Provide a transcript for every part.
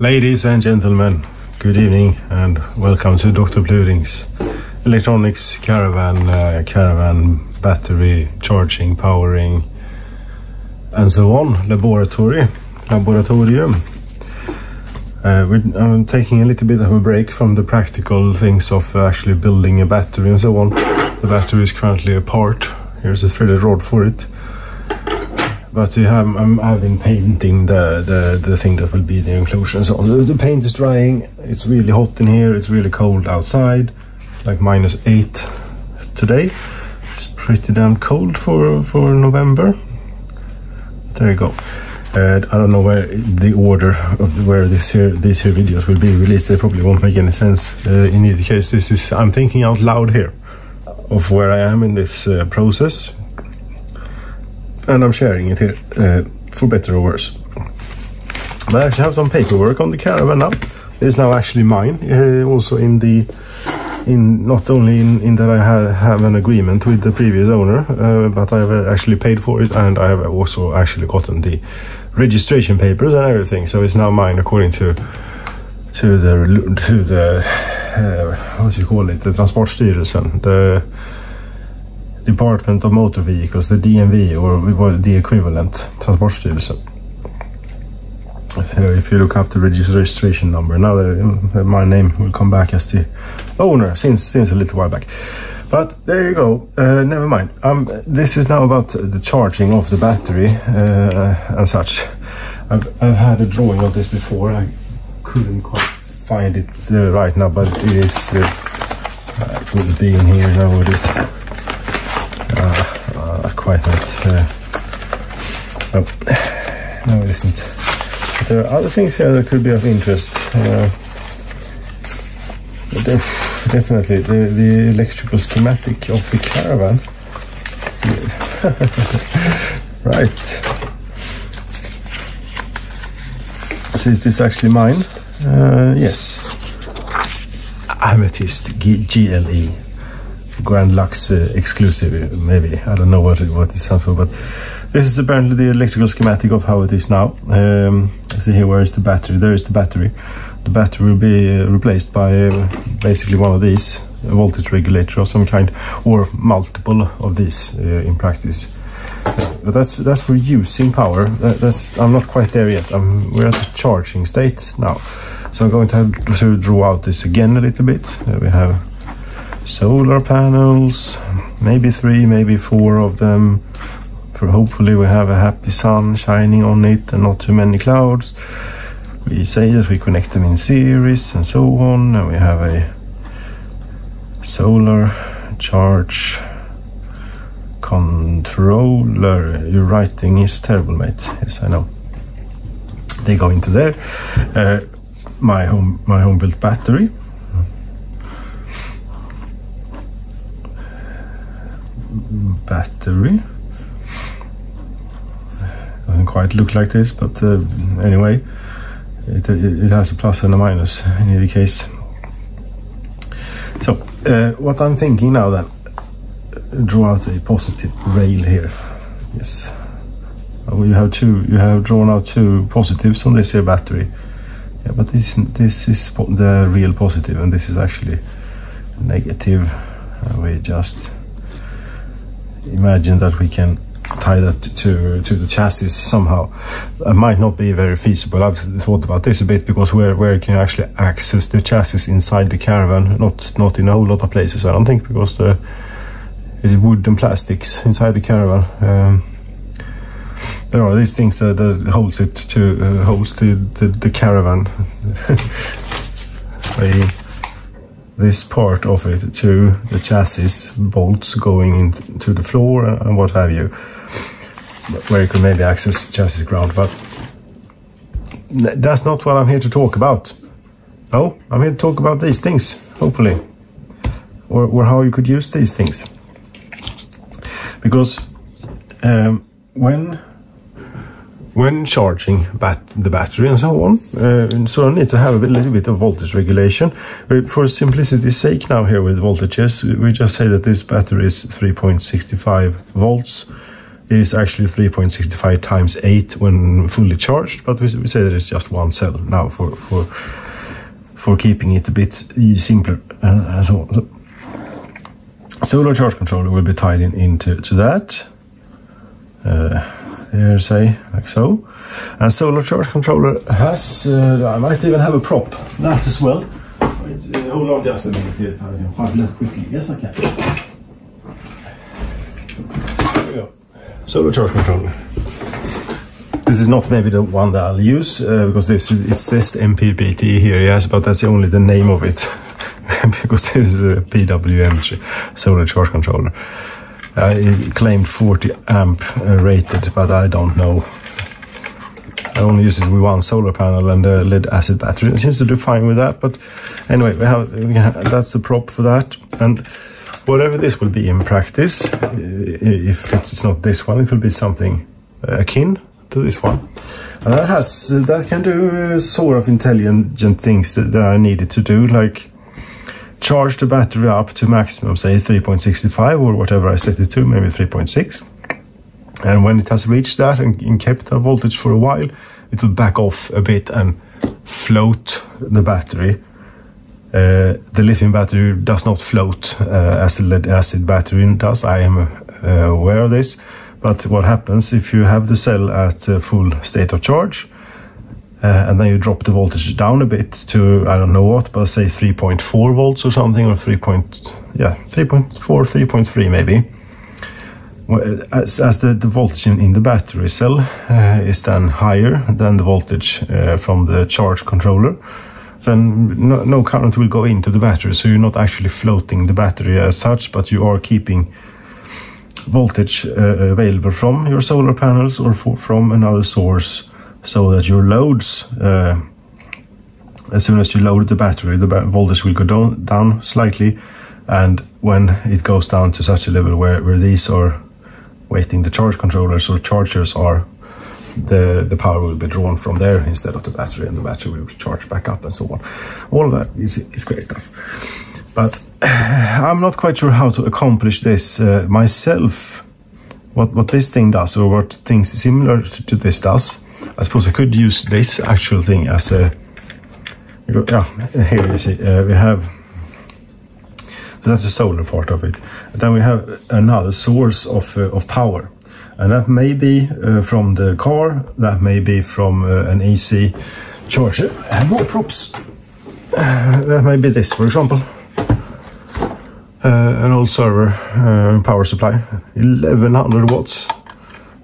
Ladies and gentlemen, good evening and welcome to Dr. Pluring's electronics caravan, uh, caravan battery charging, powering and so on laboratory, laboratorium. Uh, I'm taking a little bit of a break from the practical things of actually building a battery and so on. The battery is currently apart. Here's a threaded rod for it but have, I'm, I've been painting the, the, the thing that will be the enclosure. So the, the paint is drying. It's really hot in here. It's really cold outside, like minus eight today. It's pretty damn cold for for November. There you go. Uh, I don't know where the order of where this here these here videos will be released. They probably won't make any sense. Uh, in either case, this is I'm thinking out loud here of where I am in this uh, process and I'm sharing it here uh, for better or worse. But I actually have some paperwork on the caravan now. It's now actually mine, uh, also in the in not only in, in that I ha have an agreement with the previous owner, uh, but I've uh, actually paid for it and I have also actually gotten the registration papers and everything. So it's now mine according to to the to the uh, what do you call it, the Transportstyrelsen, the Department of Motor Vehicles, the DMV, or the equivalent, Transportstyrelsen. So if you look up the registration number, now the, my name will come back as the owner since since a little while back. But there you go. Uh, never mind. Um, this is now about the charging of the battery uh, and such. I've, I've had a drawing of this before. I couldn't quite find it uh, right now, but it is. Uh, it will be in here now. It is quite. Uh, no, it isn't. But there are other things here that could be of interest. Uh, def definitely, the, the electrical schematic of the caravan. right. So is this actually mine? Uh, yes. Amethyst GLE. Grand Lux uh, exclusive, maybe. I don't know what it, what it stands for, but this is apparently the electrical schematic of how it is now. Um, see here, where is the battery? There is the battery. The battery will be uh, replaced by uh, basically one of these, a voltage regulator of some kind, or multiple of these in practice. but that's that's for using power. That, that's I'm not quite there yet. I'm, we're at the charging state now. So I'm going to have to draw out this again a little bit. We have solar panels, maybe three, maybe four of them. For hopefully we have a happy sun shining on it and not too many clouds. We say that we connect them in series and so on, and we have a solar charge controller. Your writing is terrible, mate. Yes, I know. They go into there. Uh, my home, my home built battery battery. Doesn't quite look like this, but uh, anyway, it, it, it, has a plus and a minus in any case. So, uh, what I'm thinking now then, draw out a positive rail here. Yes. Well, you have two. You have drawn out two positives on this here battery. Yeah, but this this is the real positive, and this is actually negative. Uh, we just imagine that we can tie that to to the chassis somehow. It might not be very feasible. I've thought about this a bit because where where can you actually access the chassis inside the caravan? Not not in a whole lot of places, I don't think, because the it's wood and plastics inside the caravan. Um, there are these things that, that holds it to uh, holds the, the, the caravan. this part of it to the chassis bolts going into the floor and what have you. Where you can maybe access chassis ground but that's not what I'm here to talk about. No I'm here to talk about these things hopefully. Or, or how you could use these things. Because um, when when charging bat the battery and so on. Uh, so I need to have a little bit of voltage regulation. But for simplicity's sake now here with voltages, we just say that this battery is 3.65 volts it is actually 3.65 times 8 when fully charged, but we, we say that it's just one cell now for for for keeping it a bit simpler and, and so on. So, solar charge controller will be tied in into to that. Uh, here, say like so, and solar charge controller has. Uh, I might even have a prop that as well. Wait, uh, hold on just a minute here if I can find that quickly. Yes, I can. There we go. Solar charge controller. This is not maybe the one that I'll use uh, because this is, it says MPPT here, yes, but that's only the name of it because this is a PWM solar charge controller. Uh, it claimed 40 amp uh, rated, but I don't know. I only use it with one solar panel and a lead acid battery. It seems to do fine with that, but anyway, we have, we have that's the prop for that. And whatever this will be in practice, if it's not this one, it will be something akin to this one. And that has that can do sort of intelligent things that, are needed to do, like charge the battery up to maximum, say 3.65 or whatever I set it to, maybe 3.6. And when it has reached that and, and kept a voltage for a while, it will back off a bit and float the battery. Uh, the lithium battery does not float uh, as a lead acid battery does. I am uh, aware of this. But what happens if you have the cell at full state of charge uh, and then you drop the voltage down a bit to I don't know what, but say 3.4 volts or something, or 3. Point, yeah, 3.4, 3.3 maybe. As, as the, the voltage in, in the battery cell uh, is then higher than the voltage uh, from the charge controller, then no, no current will go into the battery. So you're not actually floating the battery as such, but you are keeping voltage uh, available from your solar panels or for, from another source so that your loads, uh, as soon as you load the battery, the voltage will go down, down slightly. And when it goes down to such a level where, where these are waiting the charge controllers or chargers are, the, the power will be drawn from there instead of the battery and the battery will charge back up and so on. All of that is, is great stuff. But I'm not quite sure how to accomplish this uh, myself. What, what this thing does or what things similar to this does I suppose I could use this actual thing as a, yeah, here you see, uh, we have, so that's the solar part of it. And then we have another source of, uh, of power. And that may be uh, from the car, that may be from uh, an AC charger. And more props. Uh, that may be this, for example. Uh, an old server power supply, 1100 watts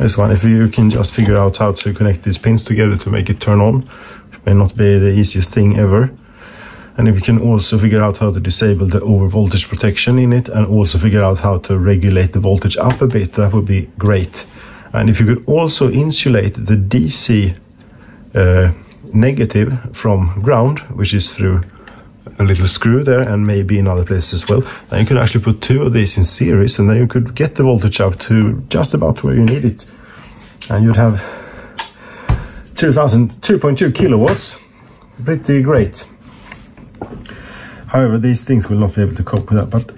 this one, if you can just figure out how to connect these pins together to make it turn on, it may not be the easiest thing ever. And if you can also figure out how to disable the over voltage protection in it and also figure out how to regulate the voltage up a bit, that would be great. And if you could also insulate the DC uh, negative from ground, which is through a little screw there and maybe in other places as well. Then you could actually put two of these in series and then you could get the voltage up to just about where you need it. And you'd have 2000, 2.2 kilowatts. Pretty great. However, these things will not be able to cope with that. But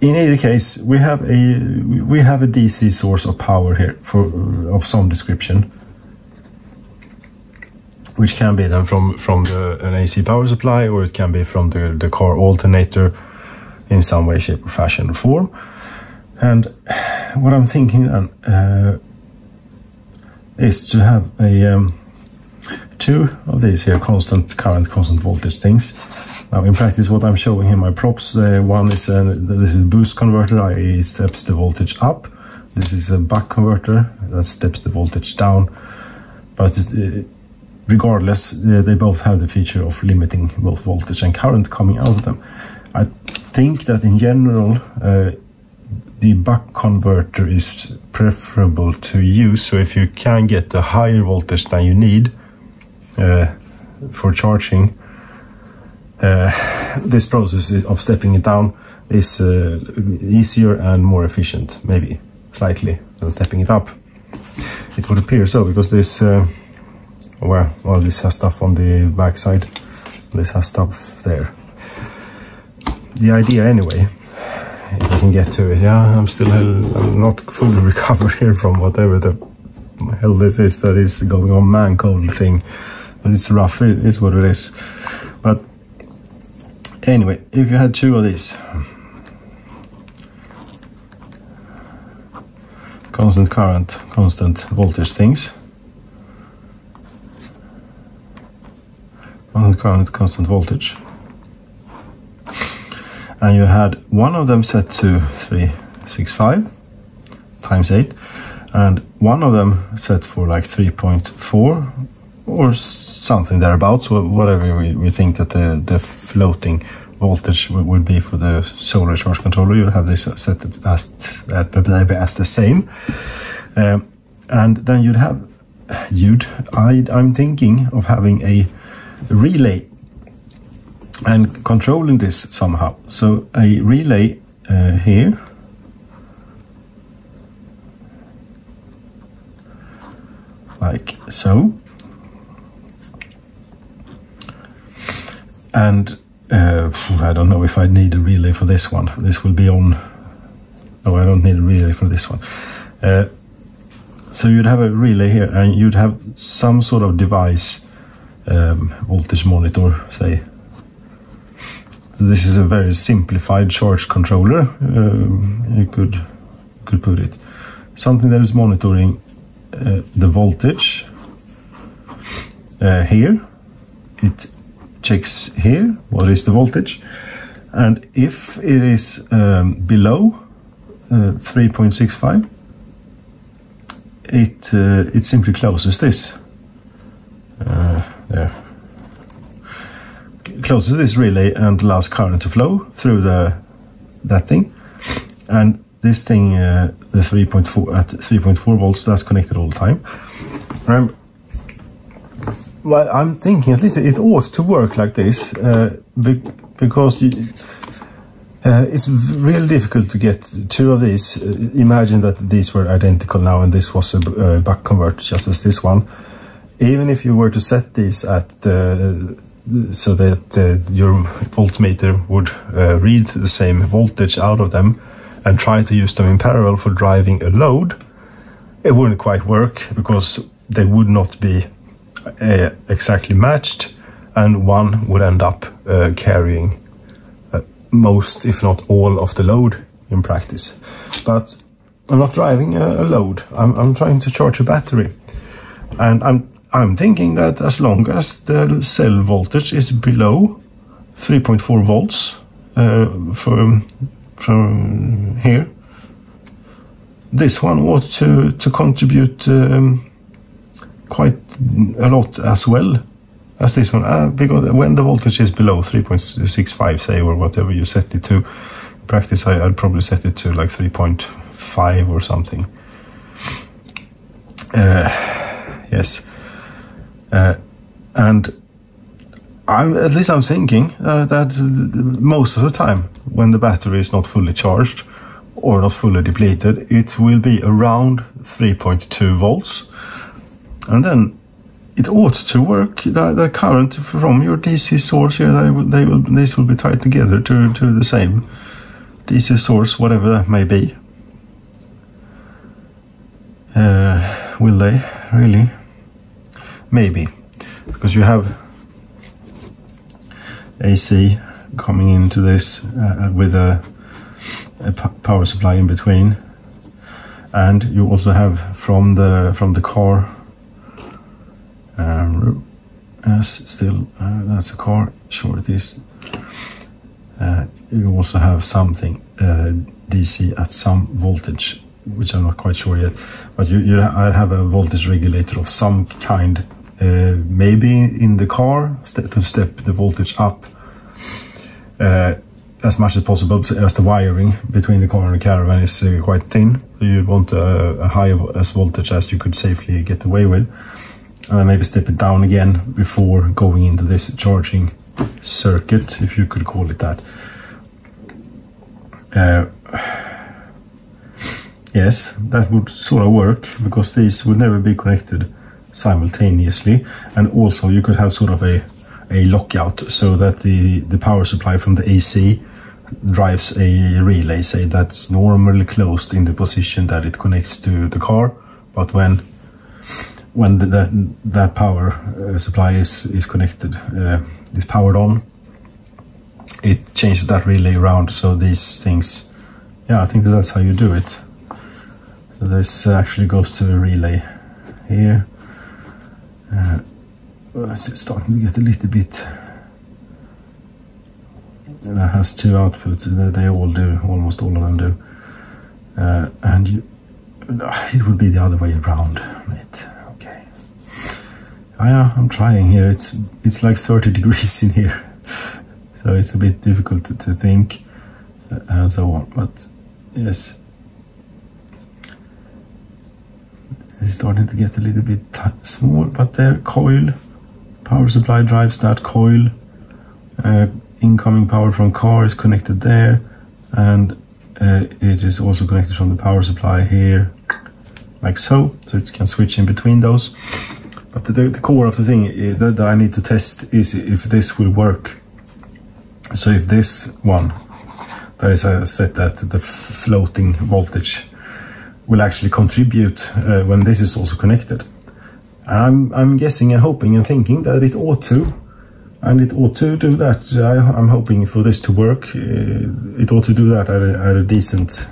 in either case, we have a we have a DC source of power here for of some description which can be then from from the, an AC power supply, or it can be from the the car alternator in some way, shape, or fashion or form. And what I'm thinking then uh, is to have a um, two of these here constant current, constant voltage things. Now, in practice, what I'm showing here, my props, uh, one is a, this is boost converter, i.e. steps the voltage up. This is a buck converter that steps the voltage down. But it, regardless, they both have the feature of limiting both voltage and current coming out of them. I think that in general, uh, the buck converter is preferable to use. So if you can get a higher voltage than you need uh, for charging, uh, this process of stepping it down is uh, easier and more efficient, maybe slightly, than stepping it up. It would appear so because this uh, well, this has stuff on the backside. This has stuff there. The idea, anyway, if I can get to it. Yeah, I'm still I'm not fully recovered here from whatever the hell this is that is going on man cold thing. But it's rough, it is what it is. But anyway, if you had two of these constant current, constant voltage things. Constant current, constant voltage. And you had one of them set to 365 times 8 and one of them set for like 3.4 or something thereabouts, whatever we, we think that the, the floating voltage would be for the solar charge controller. You have this set as, as the same. Um, and then you'd have, you'd, I, I'm thinking of having a relay and controlling this somehow. So a relay uh, here like so and uh, I don't know if I need a relay for this one. This will be on. Oh, I don't need a relay for this one. Uh, so you'd have a relay here, and you'd have some sort of device, um, voltage monitor, say. So this is a very simplified charge controller. Um, you could could put it something that is monitoring uh, the voltage uh, here. It checks here what is the voltage and if it is um, below uh, 3.65 it uh, it simply closes this uh, there closes this relay and allows current to flow through the that thing and this thing uh, the 3.4 at 3.4 volts that's connected all the time um, well, I'm thinking at least it ought to work like this uh, be because you, uh, it's really difficult to get two of these. Uh, imagine that these were identical now and this was a uh, buck converter just as this one. Even if you were to set these at uh, so that uh, your voltmeter would read the same voltage out of them and try to use them in parallel for driving a load, it wouldn't quite work because they would not be uh, exactly matched and one would end up uh, carrying uh, most, if not all, of the load in practice. But I'm not driving a, a load. I'm, I'm, trying to charge a battery, and I'm I'm thinking that as long as the cell voltage is below 3.4 volts uh, from from here, this one ought to to contribute. Um, quite a lot as well as this one. Uh, because when the voltage is below 3.65, say, or whatever you set it to, practice, I, would probably set it to like 3.5 or something. Uh, yes. Uh, and I'm, at least I'm thinking uh, that most of the time, when the battery is not fully charged or not fully depleted, it will be around 3.2 volts and then it ought to work. The, the current from your DC source here, they will, they will, will be tied together to, to the same DC source, whatever that may be. Uh, will they really? Maybe, because you have AC coming into this uh, with a, a power supply in between, and you also have from the from the car um, uh, still, uh, that's a car. Sure, it is. Uh, you also have something uh, DC at some voltage, which I'm not quite sure yet. But you, you I have a voltage regulator of some kind, uh, maybe in the car to step the voltage up uh, as much as possible, as the wiring between the car and the caravan is quite thin. So you want a, high as voltage as you could safely get away with and maybe step it down again before going into this charging circuit, if you could call it that. Uh, yes, that would sort of work because these would never be connected simultaneously, and also you could have sort of a a lockout so that the the power supply from the AC drives a relay, say that's normally closed in the position that it connects to the car, but when when the, the, that power uh, supply is is connected, uh, is powered on, it changes that relay around. So these things, yeah, I think that's how you do it. So this actually goes to the relay here. Uh, it's starting to get a little bit that has two outputs. They all do, almost all of them do. Uh, and you, it would be the other way around, mate. Okay. Oh, yeah, I'm trying here. It's it's like 30 degrees in here, so it's a bit difficult to, to think uh, and so on. But yes, it's starting to get a little bit small. But there, coil power supply drives that coil. Uh, incoming power from car is connected there and uh, it is also connected from the power supply here like so so it can switch in between those but the, the core of the thing uh, that, that I need to test is if this will work so if this one that is uh, set at the floating voltage will actually contribute uh, when this is also connected and I'm, I'm guessing and hoping and thinking that it ought to and it ought to do that. I, am hoping for this to work. Uh, it ought to do that at a, at a, decent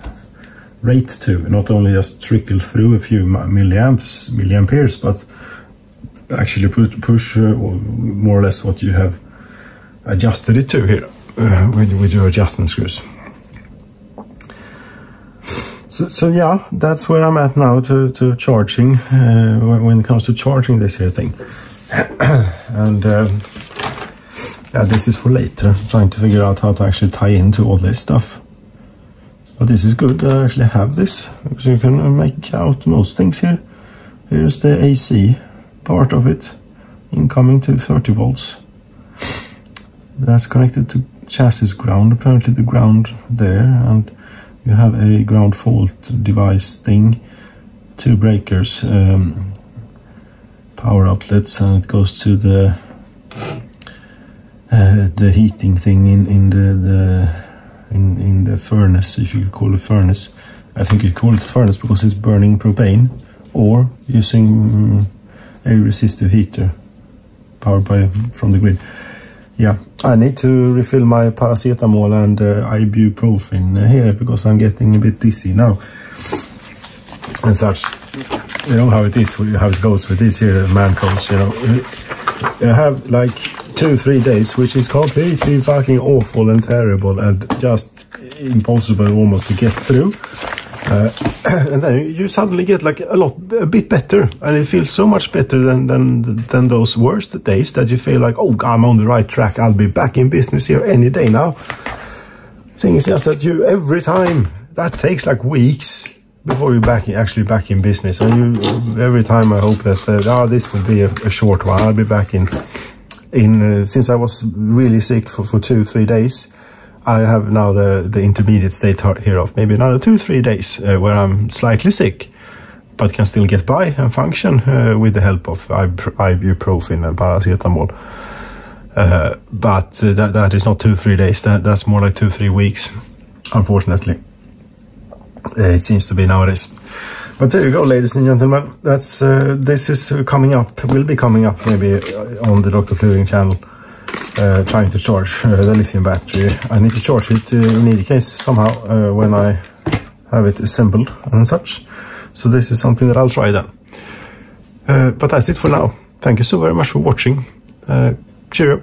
rate too, not only just trickle through a few milliamps, milliamperes, but actually push, push uh, more or less what you have adjusted it to here uh, with, with your adjustment screws. So, so, yeah, that's where I'm at now to, to charging, uh, when it comes to charging this here thing. and um, yeah, this is for later, trying to figure out how to actually tie into all this stuff. But this is good I actually have this, because you can make out most things here. Here's the AC part of it, incoming to 30 volts. That's connected to chassis ground, apparently the ground there, and you have a ground fault device thing, two breakers, um, power outlets, and it goes to the uh, the heating thing in in the, the in in the furnace, if you call it furnace. I think you call it furnace because it's burning propane, or using a resistive heater powered by from the grid. Yeah, I need to refill my paracetamol and uh, ibuprofen here because I'm getting a bit dizzy now. And such, you know how it is, how it goes with this here man colds, you know. I have like two, three days, which is completely fucking awful and terrible and just impossible almost to get through. Uh, and then you suddenly get like a lot, a bit better, and it feels so much better than than than those worst days that you feel like, oh, I'm on the right track. I'll be back in business here any day now. Thing is just that you every time that takes like weeks before you're back actually back in business, and you every time I hope that uh, oh, this will be a, a short one. I'll be back in in uh, since I was really sick for, for two three days. I have now the the intermediate state here of maybe another two three days uh, where I'm slightly sick, but can still get by and function uh, with the help of ibuprofen and paracetamol. Uh, but uh, that that is not two three days. That that's more like two three weeks, unfortunately. Uh, it seems to be nowadays. But there you go, ladies and gentlemen. That's uh, this is coming up. Will be coming up maybe on the Dr. Pluring channel. Uh, trying to charge uh, the lithium battery. I need to charge it uh, in any case somehow uh, when I have it assembled and such. So this is something that I'll try then. but that's it for now. Thank you so very much for watching. cheerio.